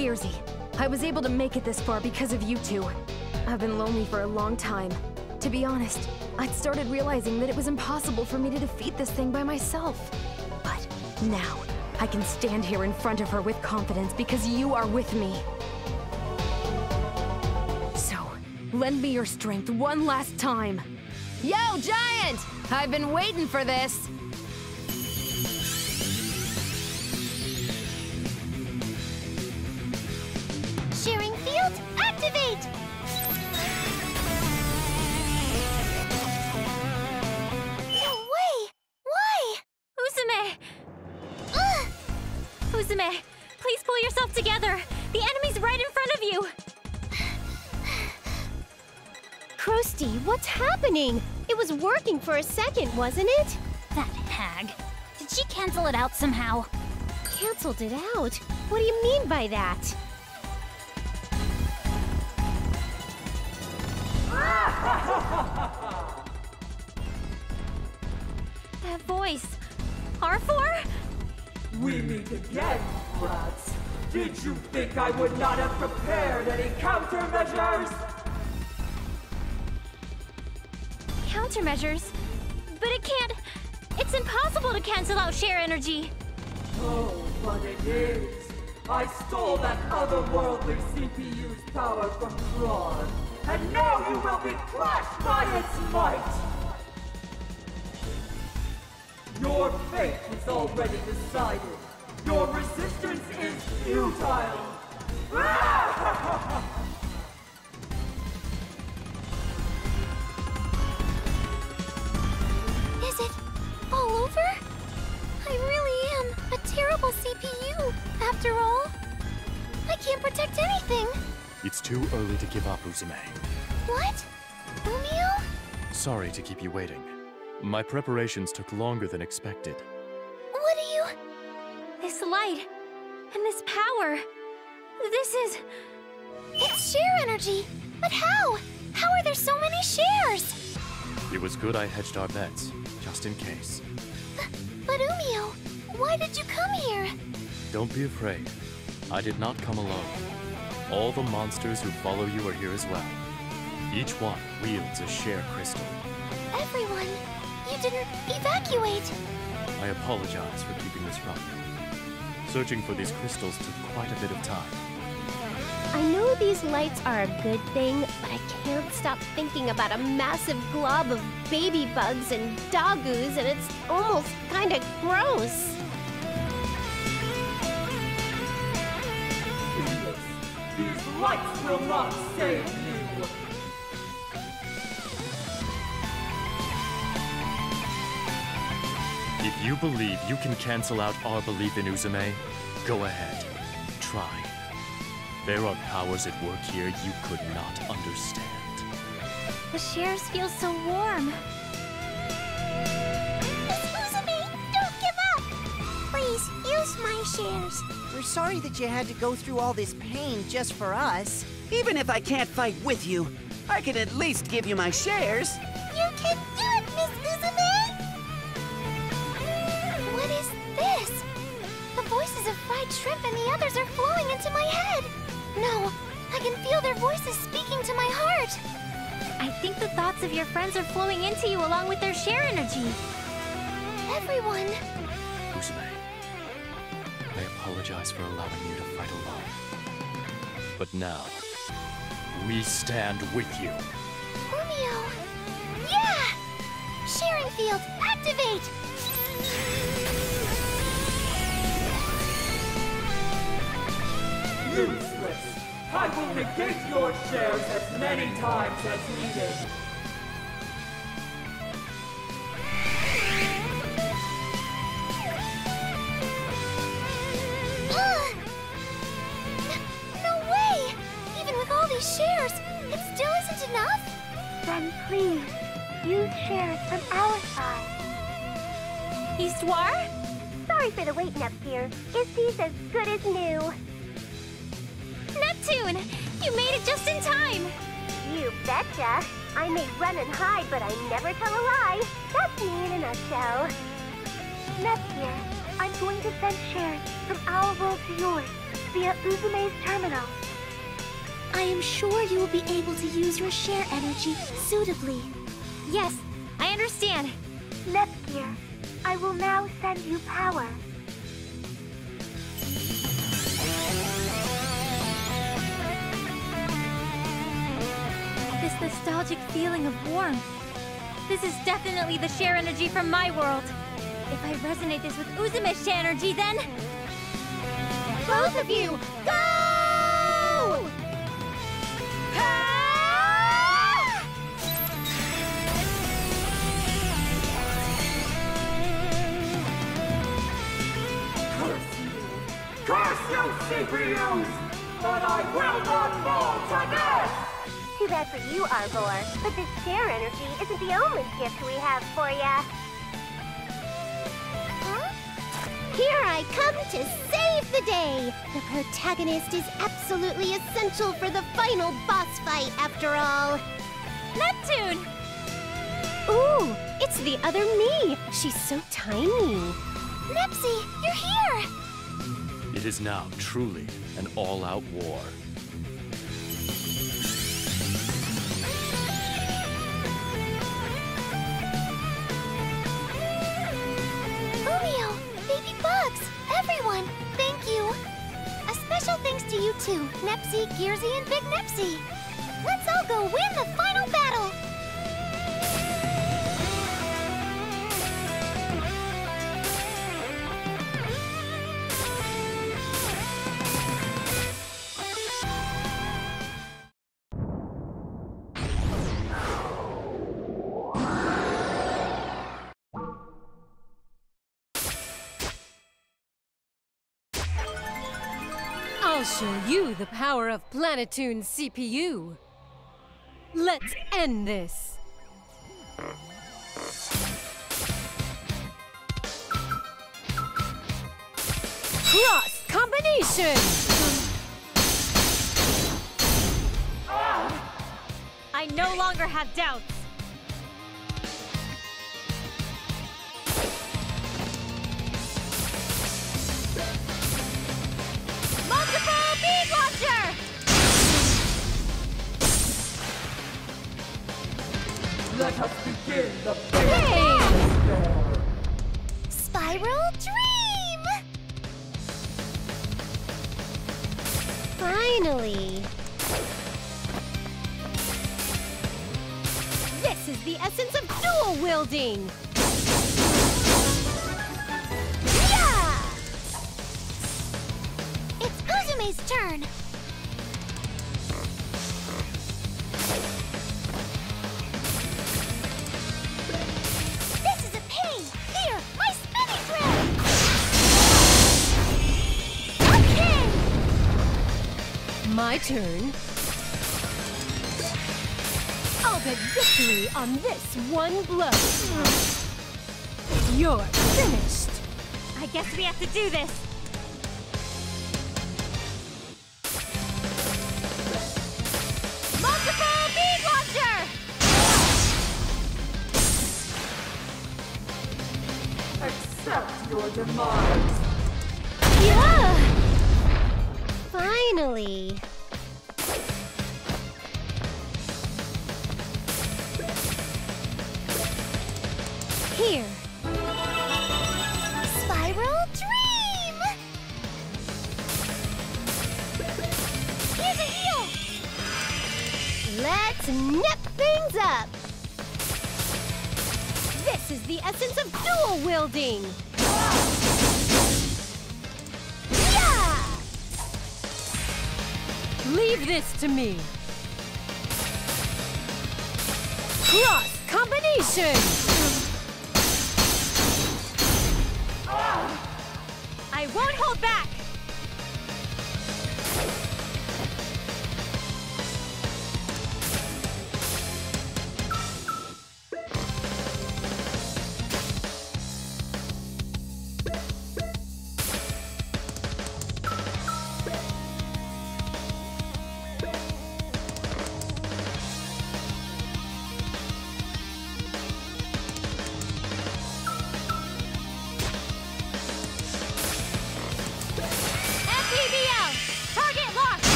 Gearsy. I was able to make it this far because of you two. I've been lonely for a long time. To be honest, I'd started realizing that it was impossible for me to defeat this thing by myself. But now, I can stand here in front of her with confidence because you are with me. So, lend me your strength one last time. Yo, Giant! I've been waiting for this! Was working for a second, wasn't it? That hag. Did she cancel it out somehow? Cancelled it out. What do you mean by that? That voice. Arfoire? We meet again, brats. Did you think I would not have prepared any countermeasures? Countermeasures? But it can't. It's impossible to cancel out share energy. Oh, but it is. I stole that otherworldly CPU's power from Tron, and now you will be crushed by its might! Your fate is already decided. Your resistance is futile! Is CPU, after all. I can't protect anything. It's too early to give up, Uzume. What? Umio? Sorry to keep you waiting. My preparations took longer than expected. What are you... This light. And this power. This is. It's share energy! But how? How are there so many shares? It was good I hedged our bets, just in case. But Umio, why did you come here? Don't be afraid. I did not come alone. All the monsters who follow you are here as well. Each one wields a share crystal. Everyone, you didn't evacuate. I apologize for keeping this from you. Searching for these crystals took quite a bit of time. I know these lights are a good thing, but I can't stop thinking about a massive glob of baby bugs and dogoos, and it's almost kind of gross. Lights will not save you! If you believe you can cancel out our belief in Uzume, go ahead. Try. There are powers at work here you could not understand. The shares feel so warm. Miss Uzume, don't give up! Please, use my shares. We're sorry that you had to go through all this pain just for us. Even if I can't fight with you, I can at least give you my shares. You can do it, Miss Uzume! Mm, what is this? The voices of fried shrimp and the others are flowing into my head. No, I can feel their voices speaking to my heart. I think the thoughts of your friends are flowing into you along with their share energy. Everyone. Uzume, I apologize for allowing you to fight alone. But now, we stand with you. Umio! Yeah! Sharing field, activate! Useless! I will negate your shares as many times as needed! Then please, use shares from our side. Histoire? Sorry for the wait, Nepgear. Histy's as good as new. Neptune! You made it just in time! You betcha. I may run and hide, but I never tell a lie. That's me in a nutshell. Nepgear, I'm going to send shares from our world to yours. via Uzume's terminal. I am sure you will be able to use your share energy suitably. Yes, I understand. Nepgear, I will now send you power. This nostalgic feeling of warmth. This is definitely the share energy from my world. If I resonate this with Uzume's share energy, then... Both of you, go! Too bad for you, Arfoire, but this share energy isn't the only gift we have for ya. Hmm? Here I come to save the day! The protagonist is absolutely essential for the final boss fight, after all. Neptune! Ooh, it's the other me! She's so tiny. Nepsy, you're here! It is now truly an all-out war. Umio, baby bugs, everyone, thank you. A special thanks to you two, Nepsy, Gearsy, and Big Nepsy. Let's all go win the final battle. I'll show you the power of Planeptune's CPU. Let's end this. Cross combination! I no longer have doubts. Let us begin the Spiral Dream! Finally. This is the essence of dual wielding. Yeah! It's Uzume's turn. My turn. I'll bet victory on this one blow. You're finished. I guess we have to do this. Multiple beam launcher! Accept your demise. Yeah! Finally. The essence of dual wielding. Yeah! Leave this to me. Cross combination! I won't hold back!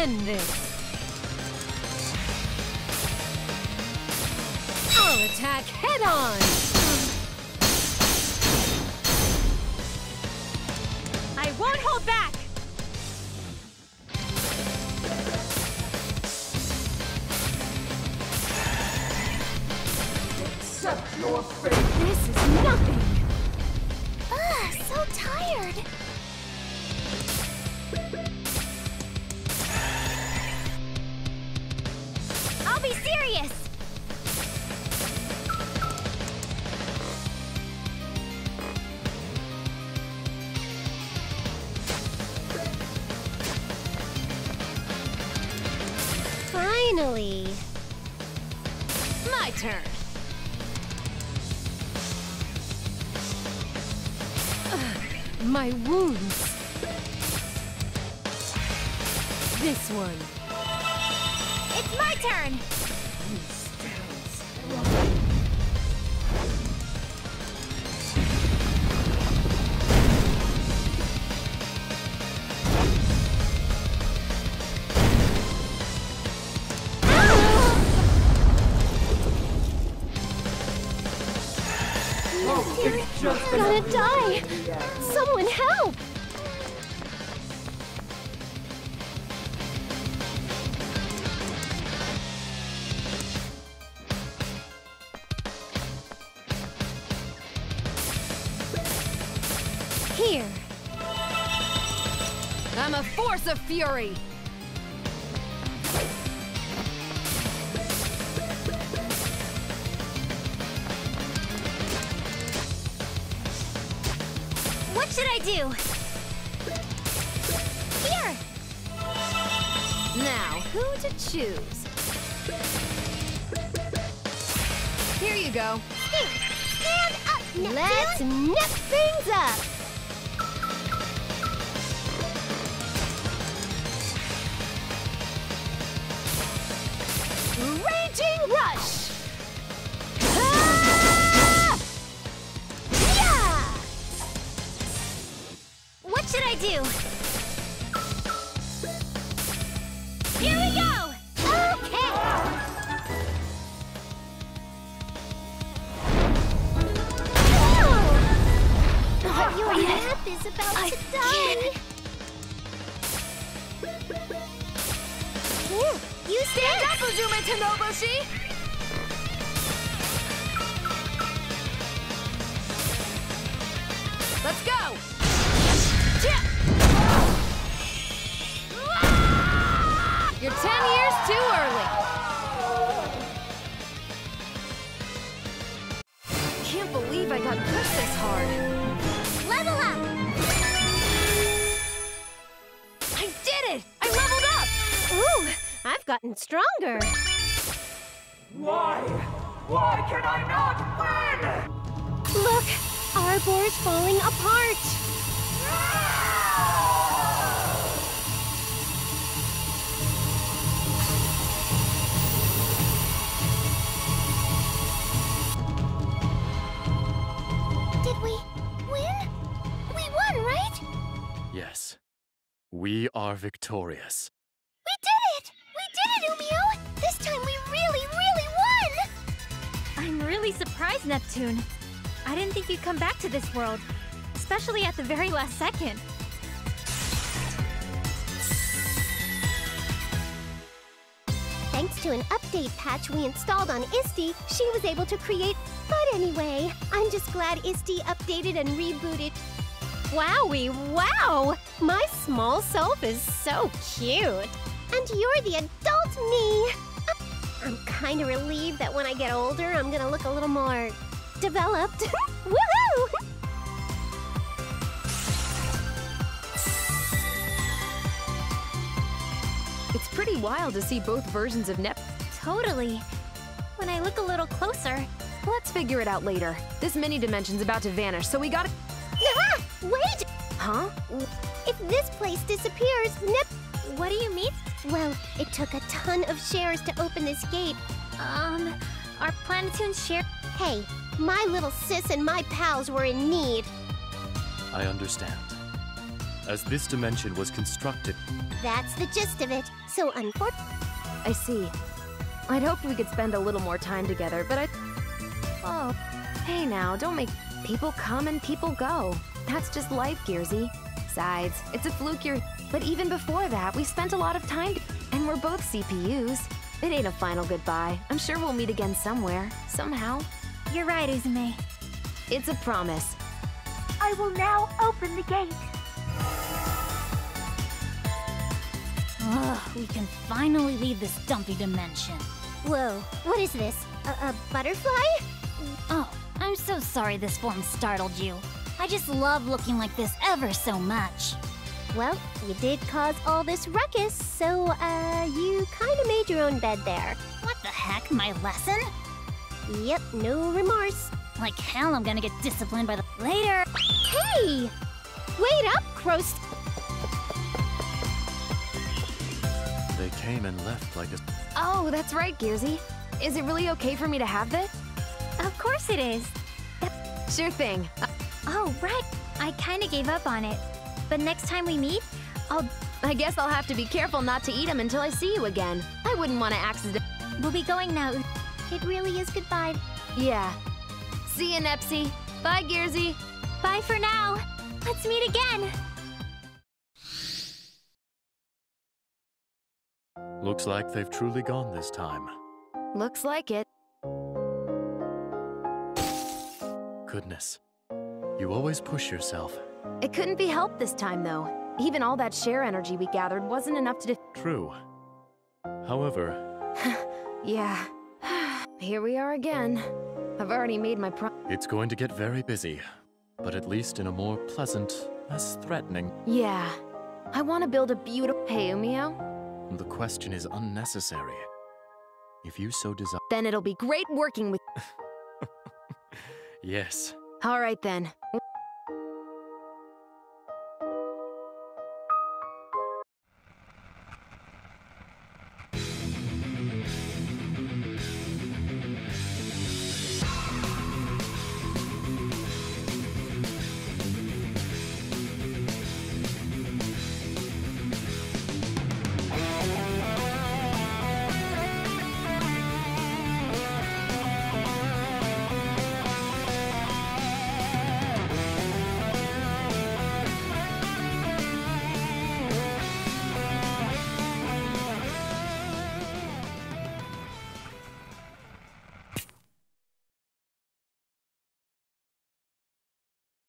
end this. I'll attack head on. I won't hold back! Accept your fate. This is nothing! Ugh, so tired. My wounds. This one. It's my turn! Someone help! Here. I'm a force of fury. Who to choose? Here you go. Stand up, Neptune. Let's nip things up! Nap is about to die. You stand up, Uzume Tennouboshi! Let's go! You're 10 years too early! Can't believe I got pushed this hard. Level up. I did it! I leveled up! Ooh, I've gotten stronger. Why? Why can I not win? Look, Arfoire's falling apart. We are victorious. We did it! We did it, Umio! This time we really, really won! I'm really surprised, Neptune. I didn't think you'd come back to this world, especially at the very last second. Thanks to an update patch we installed on Histy, she was able to create. But anyway, I'm just glad Histy updated and rebooted. Wowie, wow! My small self is so cute. And you're the adult me. I'm kind of relieved that when I get older, I'm gonna look a little more developed. Woohoo! It's pretty wild to see both versions of Nep. Totally. When I look a little closer, Let's figure it out later. This mini dimension's about to vanish, so we gotta. Ah, wait! Huh? If this place disappears, Nep. what do you mean? Well, it took a ton of shares to open this gate. Um, our Planeptune share. Hey, my little sis and my pals were in need. I understand. As this dimension was constructed, That's the gist of it. So unfortunately. I see. I'd hoped we could spend a little more time together, but I. Oh. Hey now, don't make. People come and people go. That's just life, Gearsy. Besides, it's a fluke you're. But even before that, we spent a lot of time. And we're both CPUs. It ain't a final goodbye. I'm sure we'll meet again somewhere, somehow. You're right, Uzume. It's a promise. I will now open the gate. Ugh, we can finally leave this dumpy dimension. Whoa, what is this? A, a butterfly? Oh, I'm so sorry this form startled you. I just love looking like this ever so much. Well, you did cause all this ruckus, so, uh, you kinda made your own bed there. What the heck, my lesson? Yep, no remorse. Like hell, I'm gonna get disciplined by the. Later! Hey! Wait up, Croast. they came and left like a. Oh, that's right, Gearsy. Is it really okay for me to have this? Of course it is. Sure thing. Oh, right. I kinda gave up on it. But next time we meet, I'll. I guess I'll have to be careful not to eat them until I see you again. I wouldn't want to accident. we'll be going now. It really is goodbye. Yeah. See you, Nepsy. Bye, Gearsy. Bye for now. Let's meet again. Looks like they've truly gone this time. Looks like it. Goodness. You always push yourself. It couldn't be helped this time, though. Even all that share energy we gathered wasn't enough to. De- True. However, yeah. Here we are again. I've already made my pro. it's going to get very busy, but at least in a more pleasant, less threatening. Yeah. I want to build a beautiful. Hey, Umio. The question is unnecessary. If you so desire. Then it'll be great working with. Yes. All right then.